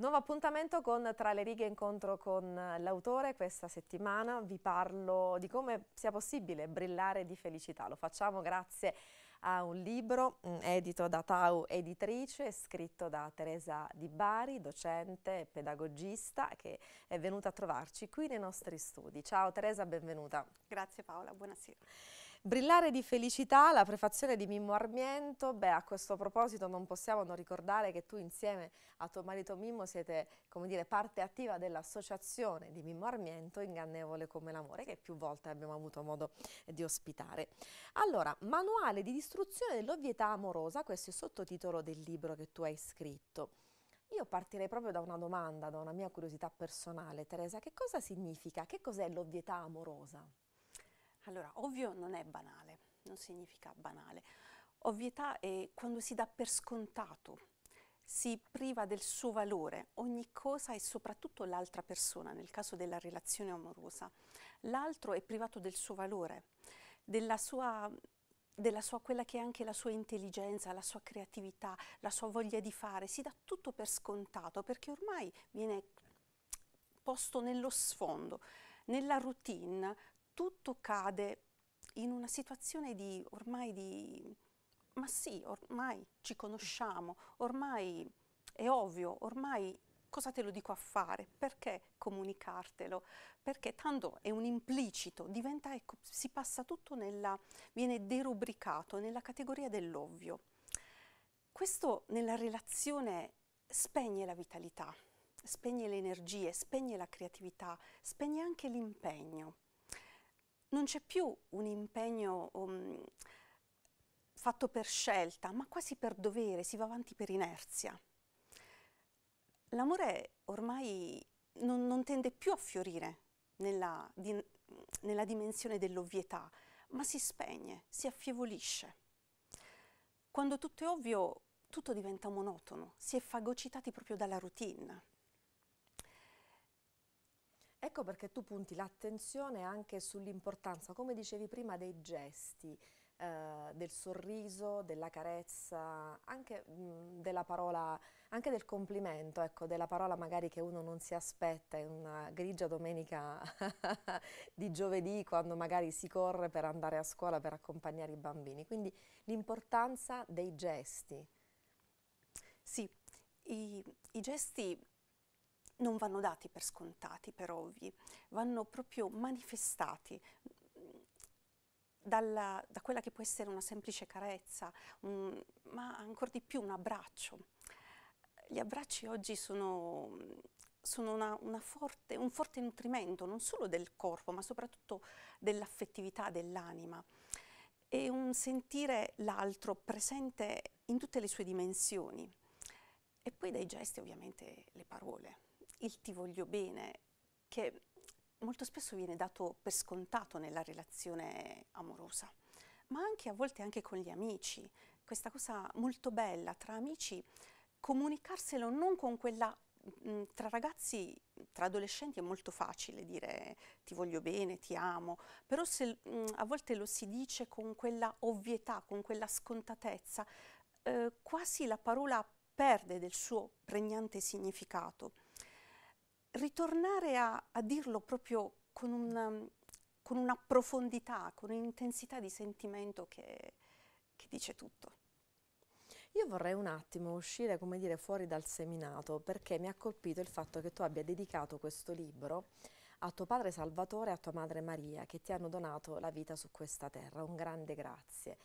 Nuovo appuntamento con Tra le righe incontro con l'autore. Questa settimana vi parlo di come sia possibile brillare di felicità. Lo facciamo grazie a un libro edito da Tau Editrice, scritto da Teresa Di Bari, docente e pedagogista, che è venuta a trovarci qui nei nostri studi. Ciao Teresa, benvenuta. Grazie Paola, buonasera. Brillare di felicità, la prefazione di Mimmo Armiento, beh a questo proposito non possiamo non ricordare che tu insieme a tuo marito Mimmo siete come dire parte attiva dell'associazione di Mimmo Armiento Ingannevole come l'amore che più volte abbiamo avuto modo di ospitare. Allora, manuale di distruzione dell'ovvietà amorosa, questo è il sottotitolo del libro che tu hai scritto. Io partirei proprio da una domanda, da una mia curiosità personale. Teresa, che cosa significa, che cos'è l'ovvietà amorosa? Allora, ovvio non è banale, non significa banale. Ovvietà è quando si dà per scontato, si priva del suo valore ogni cosa e soprattutto l'altra persona, nel caso della relazione amorosa. L'altro è privato del suo valore, della sua della sua, quella che è anche la sua intelligenza, la sua creatività, la sua voglia di fare, si dà tutto per scontato perché ormai viene posto nello sfondo, nella routine, tutto cade in una situazione di ormai di ma sì, ormai ci conosciamo, ormai è ovvio, ormai cosa te lo dico a fare? Perché comunicartelo? Perché tanto è un implicito, diventa, ecco, si passa tutto nella, viene derubricato nella categoria dell'ovvio. Questo nella relazione spegne la vitalità, spegne le energie, spegne la creatività, spegne anche l'impegno non c'è più un impegno um, fatto per scelta, ma quasi per dovere, si va avanti per inerzia. L'amore ormai non, non, tende più a fiorire nella, di, nella dimensione dell'ovvietà, ma si spegne, si affievolisce. Quando tutto è ovvio, tutto diventa monotono, si è fagocitati proprio dalla routine. Ecco perché tu punti l'attenzione anche sull'importanza, come dicevi prima, dei gesti, eh, del sorriso, della carezza, anche mh, della parola, anche del complimento, ecco, della parola magari che uno non si aspetta in una grigia domenica di giovedì quando magari si corre per andare a scuola per accompagnare i bambini. Quindi l'importanza dei gesti. Sì, i, i gesti non vanno dati per scontati, per ovvi, vanno proprio manifestati dalla, da quella che può essere una semplice carezza, un, ma ancora di più un abbraccio. Gli abbracci oggi sono, sono una, una forte, un forte nutrimento non solo del corpo, ma soprattutto dell'affettività, dell'anima. È un sentire l'altro presente in tutte le sue dimensioni. E poi dai gesti ovviamente le parole il ti voglio bene, che molto spesso viene dato per scontato nella relazione amorosa, ma anche a volte anche con gli amici. Questa cosa molto bella tra amici, comunicarselo non con quella tra ragazzi, tra adolescenti è molto facile dire ti voglio bene, ti amo, però se a volte lo si dice con quella ovvietà, con quella scontatezza, eh, quasi la parola perde del suo pregnante significato ritornare a, a dirlo proprio con una, con una, profondità, con un'intensità di sentimento che, che dice tutto. Io vorrei un attimo uscire, come dire, fuori dal seminato perché mi ha colpito il fatto che tu abbia dedicato questo libro a tuo padre Salvatore e a tua madre Maria che ti hanno donato la vita su questa terra. Un grande grazie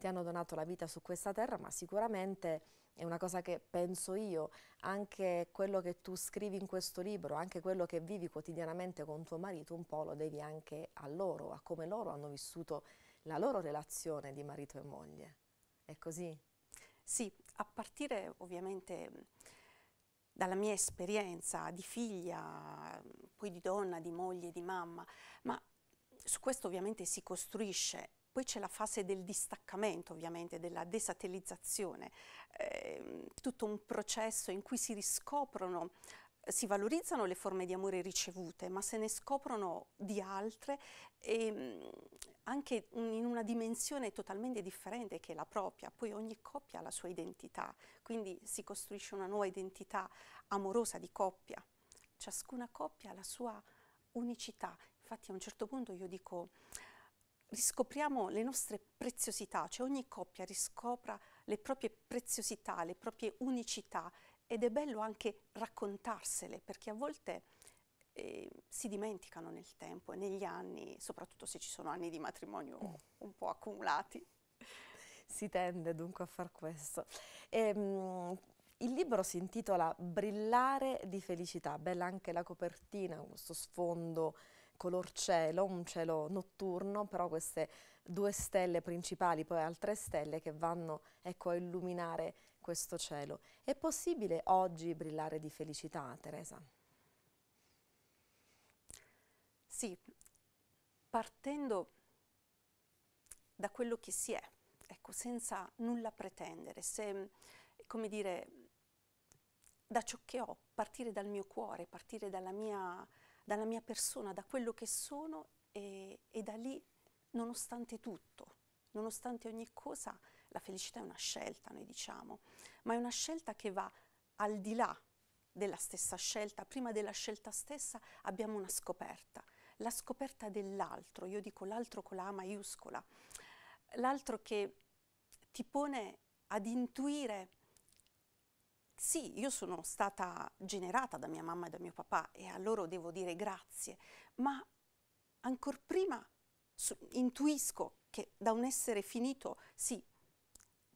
ti hanno donato la vita su questa terra, ma sicuramente è una cosa che penso io, anche quello che tu scrivi in questo libro, anche quello che vivi quotidianamente con tuo marito, un po' lo devi anche a loro, a come loro hanno vissuto la loro relazione di marito e moglie. È così? Sì, a partire ovviamente dalla mia esperienza di figlia, poi di donna, di moglie, di mamma, ma su questo ovviamente si costruisce poi c'è la fase del distaccamento, ovviamente, della desatellizzazione, eh, tutto un processo in cui si riscoprono si valorizzano le forme di amore ricevute, ma se ne scoprono di altre e mm, anche in una dimensione totalmente differente che è la propria. Poi ogni coppia ha la sua identità, quindi si costruisce una nuova identità amorosa di coppia. Ciascuna coppia ha la sua unicità. Infatti a un certo punto io dico riscopriamo le nostre preziosità, cioè ogni coppia riscopra le proprie preziosità, le proprie unicità ed è bello anche raccontarsele perché a volte eh, si dimenticano nel tempo e negli anni, soprattutto se ci sono anni di matrimonio mm. un po' accumulati. Si tende dunque a far questo. Ehm, il libro si intitola Brillare di felicità, bella anche la copertina, questo sfondo color cielo, un cielo notturno, però queste due stelle principali, poi altre stelle che vanno ecco, a illuminare questo cielo. È possibile oggi brillare di felicità, Teresa? Sì, partendo da quello che si è, ecco, senza nulla pretendere, se, come dire, da ciò che ho, partire dal mio cuore, partire dalla mia, dalla mia persona, da quello che sono e, e da lì, nonostante tutto, nonostante ogni cosa, la felicità è una scelta, noi diciamo, ma è una scelta che va al di là della stessa scelta. Prima della scelta stessa abbiamo una scoperta, la scoperta dell'altro, io dico l'altro con la A maiuscola, l'altro che ti pone ad intuire sì, io sono stata generata da mia mamma e da mio papà e a loro devo dire grazie, ma ancora prima intuisco che da un essere finito, sì,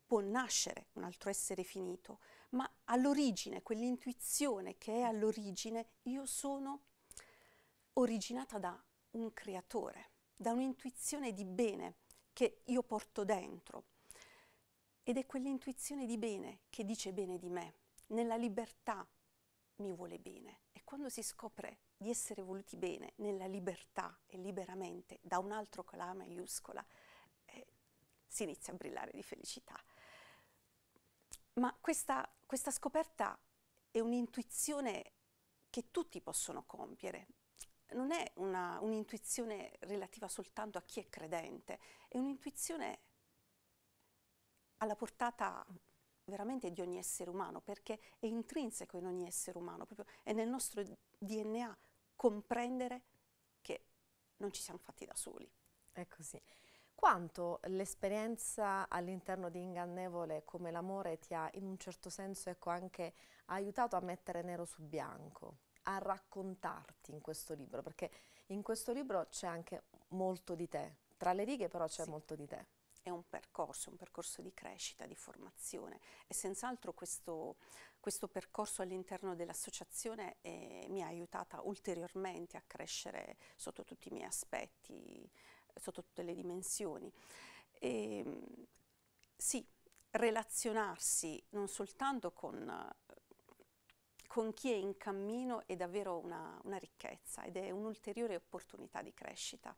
può nascere un altro essere finito, ma all'origine, quell'intuizione che è all'origine, io sono originata da un creatore, da un'intuizione di bene che io porto dentro. Ed è quell'intuizione di bene che dice bene di me. Nella libertà mi vuole bene. E quando si scopre di essere voluti bene nella libertà e liberamente da un altro con la maiuscola, eh, si inizia a brillare di felicità. Ma questa, questa scoperta è un'intuizione che tutti possono compiere. Non è un'intuizione relativa soltanto a chi è credente, è un'intuizione alla portata veramente di ogni essere umano, perché è intrinseco in ogni essere umano, proprio è nel nostro DNA comprendere che non ci siamo fatti da soli. È così quanto l'esperienza all'interno di Ingannevole come l'amore ti ha in un certo senso ecco, anche aiutato a mettere nero su bianco, a raccontarti in questo libro, perché in questo libro c'è anche molto di te, tra le righe però c'è sì. molto di te. È un percorso, un percorso di crescita, di formazione e senz'altro questo, questo percorso all'interno dell'associazione eh, mi ha aiutata ulteriormente a crescere sotto tutti i miei aspetti, sotto tutte le dimensioni. E, ehm, sì, relazionarsi non soltanto con, con, chi è in cammino è davvero una, una ricchezza ed è un'ulteriore opportunità di crescita.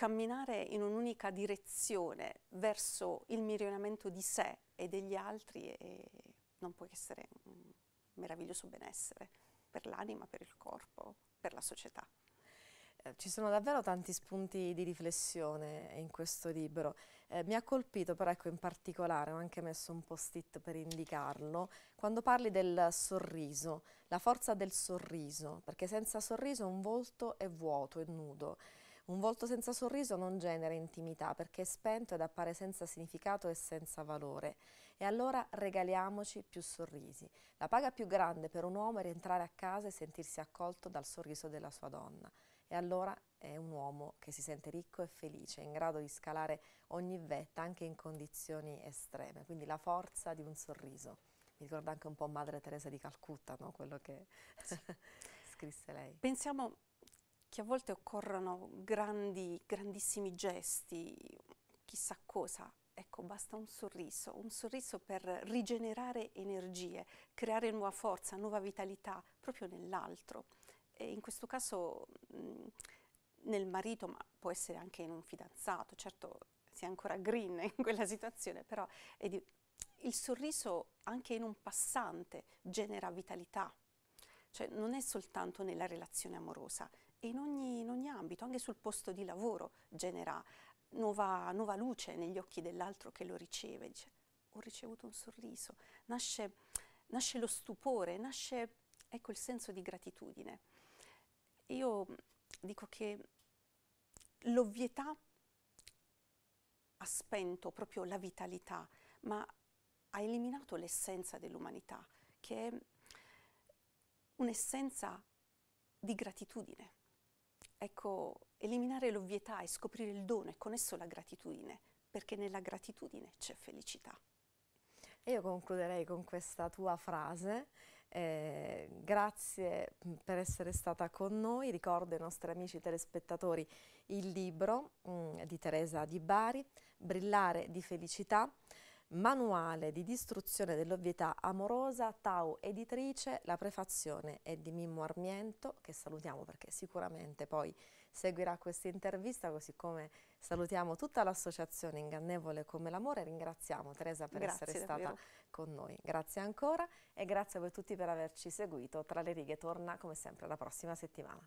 Camminare in un'unica direzione verso il miglioramento di sé e degli altri è, non può essere un meraviglioso benessere per l'anima, per il corpo, per la società. Eh, ci sono davvero tanti spunti di riflessione in questo libro. Eh, mi ha colpito però ecco in particolare, ho anche messo un post-it per indicarlo, quando parli del sorriso, la forza del sorriso, perché senza sorriso un volto è vuoto, è nudo. Un volto senza sorriso non genera intimità perché è spento ed appare senza significato e senza valore. E allora regaliamoci più sorrisi. La paga più grande per un uomo è rientrare a casa e sentirsi accolto dal sorriso della sua donna e allora è un uomo che si sente ricco e felice, in grado di scalare ogni vetta anche in condizioni estreme, quindi la forza di un sorriso. Mi ricorda anche un po' Madre Teresa di Calcutta, no? quello che scrisse lei. Pensiamo che a volte occorrono grandi, grandissimi gesti, chissà cosa. Ecco, basta un sorriso, un sorriso per rigenerare energie, creare nuova forza, nuova vitalità proprio nell'altro e in questo caso mh, nel marito, ma può essere anche in un fidanzato, certo si è ancora green in quella situazione, però di, il sorriso anche in un passante genera vitalità, cioè non è soltanto nella relazione amorosa, in ogni, in ogni ambito, anche sul posto di lavoro genera nuova, nuova luce negli occhi dell'altro che lo riceve, dice ho ricevuto un sorriso, nasce, nasce lo stupore, nasce ecco il senso di gratitudine. Io dico che l'ovvietà ha spento proprio la vitalità, ma ha eliminato l'essenza dell'umanità, che è un'essenza di gratitudine. Ecco, eliminare l'ovvietà e scoprire il dono e con esso la gratitudine, perché nella gratitudine c'è felicità. Io concluderei con questa tua frase. Eh, grazie per essere stata con noi. Ricordo ai nostri amici telespettatori il libro mh, mm, di Teresa Di Bari, Brillare di felicità. Manuale di distruzione dell'ovvietà amorosa, Tau editrice, la prefazione è di Mimmo Armiento, che salutiamo perché sicuramente poi seguirà questa intervista, così come salutiamo tutta l'associazione Ingannevole come l'amore. Ringraziamo Teresa per grazie, essere stata davvero. con noi. Grazie ancora e grazie a voi tutti per averci seguito. Tra le righe torna come sempre la prossima settimana.